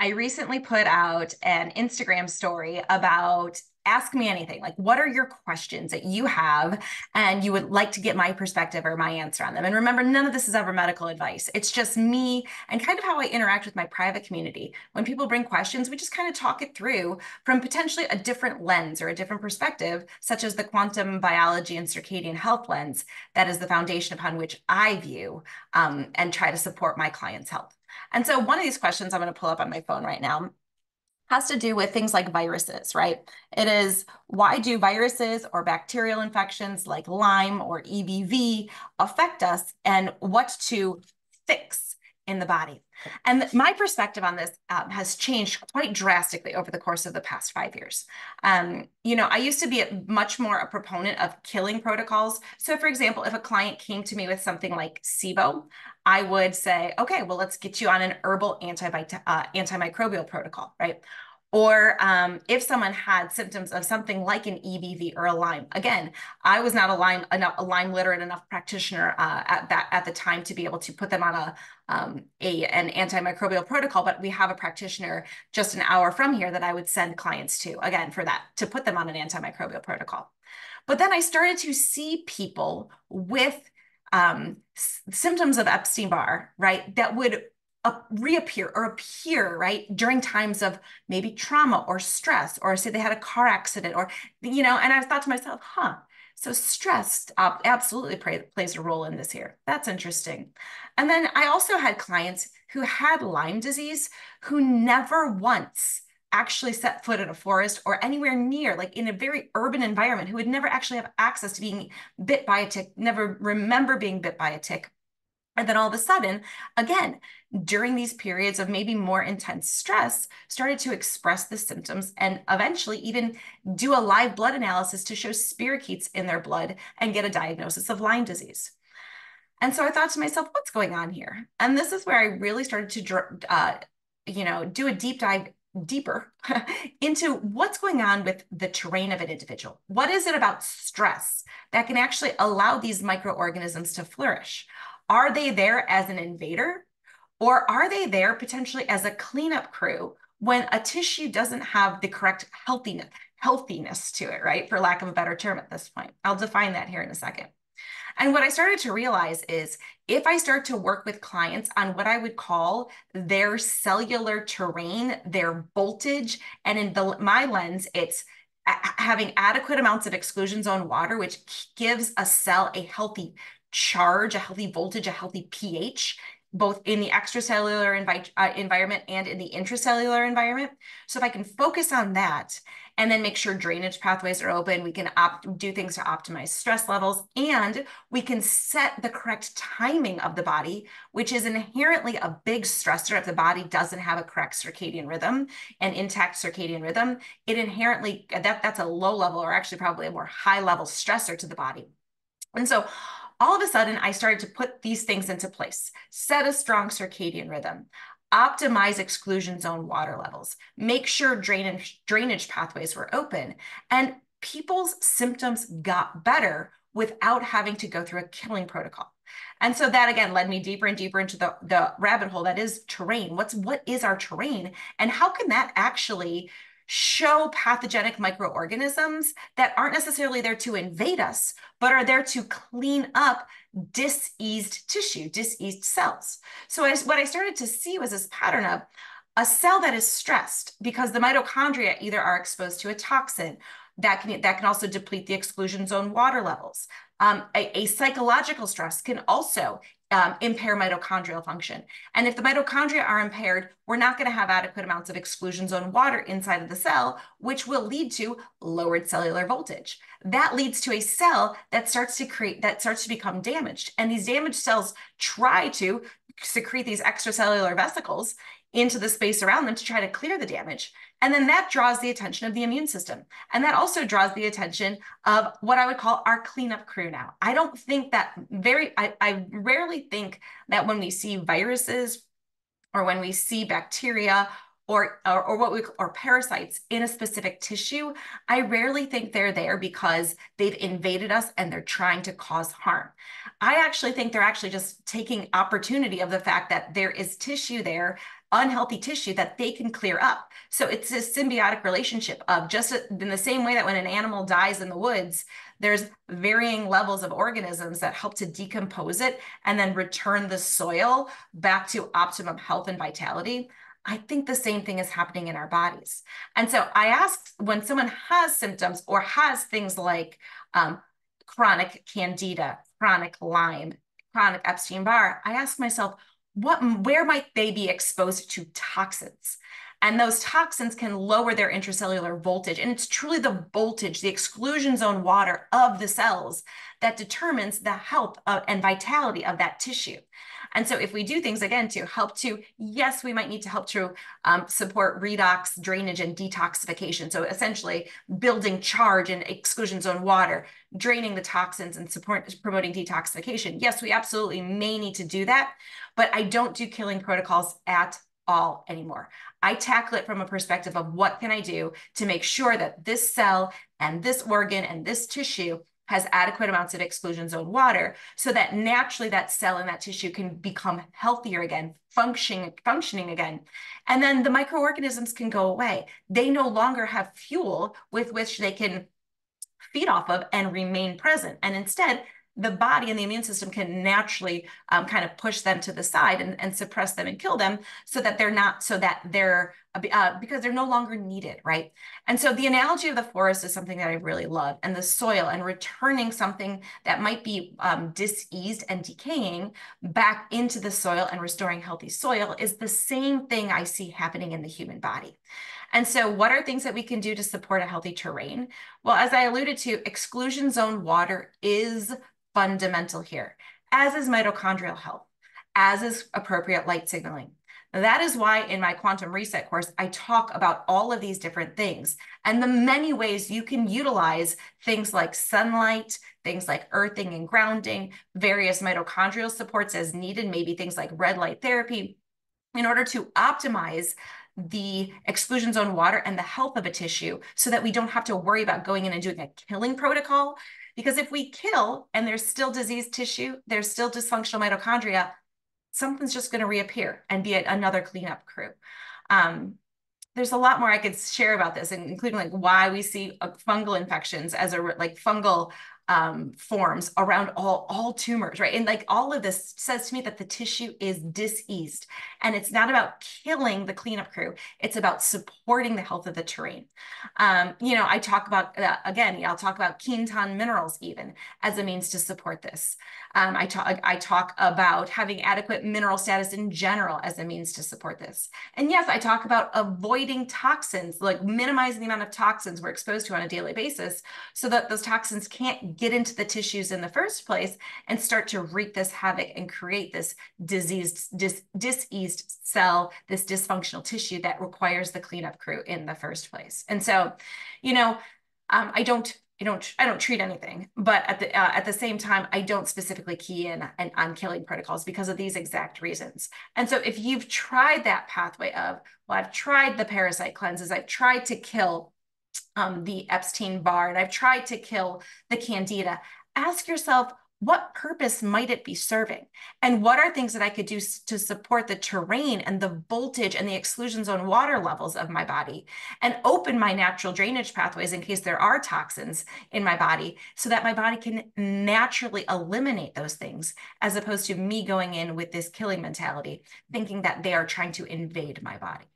I recently put out an Instagram story about ask me anything. Like, what are your questions that you have and you would like to get my perspective or my answer on them? And remember, none of this is ever medical advice. It's just me and kind of how I interact with my private community. When people bring questions, we just kind of talk it through from potentially a different lens or a different perspective, such as the quantum biology and circadian health lens. That is the foundation upon which I view um, and try to support my clients' health. And so one of these questions I'm going to pull up on my phone right now has to do with things like viruses, right? It is why do viruses or bacterial infections like Lyme or EBV affect us and what to fix in the body. And my perspective on this um, has changed quite drastically over the course of the past five years. Um, you know, I used to be a, much more a proponent of killing protocols. So, for example, if a client came to me with something like SIBO, I would say, okay, well, let's get you on an herbal antibi- uh, antimicrobial protocol, right? Or um, if someone had symptoms of something like an EBV or a Lyme, again, I was not a Lyme a Lyme literate enough practitioner uh, at that at the time to be able to put them on a um, a an antimicrobial protocol. But we have a practitioner just an hour from here that I would send clients to again for that to put them on an antimicrobial protocol. But then I started to see people with um, symptoms of Epstein Barr, right, that would reappear or appear right during times of maybe trauma or stress or say they had a car accident or you know and i thought to myself huh so stress uh, absolutely play, plays a role in this here. That's interesting. And then i also had clients who had lyme disease who never once actually set foot in a forest or anywhere near like in a very urban environment who would never actually have access to being bit by a tick never remember being bit by a tick and then all of a sudden, again, during these periods of maybe more intense stress, started to express the symptoms and eventually even do a live blood analysis to show spirochetes in their blood and get a diagnosis of Lyme disease. And so I thought to myself, what's going on here? And this is where I really started to, uh, you know, do a deep dive deeper into what's going on with the terrain of an individual. What is it about stress that can actually allow these microorganisms to flourish? Are they there as an invader or are they there potentially as a cleanup crew when a tissue doesn't have the correct healthiness, healthiness to it, right? For lack of a better term at this point. I'll define that here in a second. And what I started to realize is if I start to work with clients on what I would call their cellular terrain, their voltage, and in the, my lens, it's having adequate amounts of exclusion zone water, which gives a cell a healthy charge, a healthy voltage, a healthy pH, both in the extracellular envi uh, environment and in the intracellular environment. So if I can focus on that and then make sure drainage pathways are open, we can do things to optimize stress levels, and we can set the correct timing of the body, which is inherently a big stressor if the body doesn't have a correct circadian rhythm and intact circadian rhythm. It inherently, that, that's a low level or actually probably a more high level stressor to the body. And so all of a sudden I started to put these things into place, set a strong circadian rhythm, optimize exclusion zone water levels, make sure drainage, drainage pathways were open, and people's symptoms got better without having to go through a killing protocol. And so that again led me deeper and deeper into the, the rabbit hole that is terrain. What's what is our terrain? And how can that actually show pathogenic microorganisms that aren't necessarily there to invade us, but are there to clean up diseased tissue, diseased cells. So what I started to see was this pattern of a cell that is stressed because the mitochondria either are exposed to a toxin that can, that can also deplete the exclusion zone water levels. Um, a, a, psychological stress can also um, impair mitochondrial function. And if the mitochondria are impaired, we're not going to have adequate amounts of exclusion zone water inside of the cell, which will lead to lowered cellular voltage. That leads to a cell that starts to create, that starts to become damaged. And these damaged cells try to secrete these extracellular vesicles into the space around them to try to clear the damage. And then that draws the attention of the immune system. And that also draws the attention of what I would call our cleanup crew now. I don't think that very, I, I rarely think that when we see viruses or when we see bacteria or, or, or what we or parasites in a specific tissue, I rarely think they're there because they've invaded us and they're trying to cause harm. I actually think they're actually just taking opportunity of the fact that there is tissue there unhealthy tissue that they can clear up. So it's a symbiotic relationship of just in the same way that when an animal dies in the woods, there's varying levels of organisms that help to decompose it and then return the soil back to optimum health and vitality. I think the same thing is happening in our bodies. And so I ask when someone has symptoms or has things like um, chronic candida, chronic Lyme, chronic Epstein Barr, I ask myself, what, where might they be exposed to toxins? And those toxins can lower their intracellular voltage. And it's truly the voltage, the exclusion zone water of the cells that determines the health of, and vitality of that tissue. And so if we do things again to help to, yes, we might need to help to um, support redox, drainage, and detoxification. So essentially building charge and exclusion zone water, draining the toxins and support promoting detoxification. Yes, we absolutely may need to do that, but I don't do killing protocols at all anymore. I tackle it from a perspective of what can I do to make sure that this cell and this organ and this tissue has adequate amounts of exclusion zone water so that naturally that cell and that tissue can become healthier again, functioning, functioning again. And then the microorganisms can go away. They no longer have fuel with which they can feed off of and remain present. And instead, the body and the immune system can naturally um, kind of push them to the side and, and suppress them and kill them so that they're not so that they're uh, because they're no longer needed right? And so the analogy of the forest is something that i really love and the soil and returning something that might be um, diseased and decaying back into the soil and restoring healthy soil is the same thing i see happening in the human body and so what are things that we can do to support a healthy terrain? Well, as I alluded to, exclusion zone water is fundamental here, as is mitochondrial health, as is appropriate light signaling. That is why in my quantum reset course, I talk about all of these different things and the many ways you can utilize things like sunlight, things like earthing and grounding, various mitochondrial supports as needed, maybe things like red light therapy, in order to optimize the exclusion zone water and the health of a tissue so that we don't have to worry about going in and doing a killing protocol because if we kill and there's still diseased tissue, there's still dysfunctional mitochondria, something's just going to reappear and be another cleanup crew. Um, there's a lot more I could share about this, including like why we see uh, fungal infections as a like fungal um, forms around all, all tumors, right? And like all of this says to me that the tissue is diseased and it's not about killing the cleanup crew. It's about supporting the health of the terrain. Um, you know, I talk about, uh, again, I'll talk about Quinton minerals even as a means to support this. Um, I, talk, I talk about having adequate mineral status in general as a means to support this. And yes, I talk about avoiding toxins, like minimizing the amount of toxins we're exposed to on a daily basis so that those toxins can't get into the tissues in the first place and start to wreak this havoc and create this diseased, dis, diseased cell, this dysfunctional tissue that requires the cleanup crew in the first place. And so, you know, um, I don't I don't I don't treat anything, but at the uh, at the same time, I don't specifically key in and on killing protocols because of these exact reasons. And so, if you've tried that pathway of, well, I've tried the parasite cleanses, I've tried to kill um, the Epstein Barr, and I've tried to kill the Candida. Ask yourself, what purpose might it be serving? And what are things that I could do to support the terrain and the voltage and the exclusion zone water levels of my body and open my natural drainage pathways in case there are toxins in my body so that my body can naturally eliminate those things as opposed to me going in with this killing mentality, thinking that they are trying to invade my body.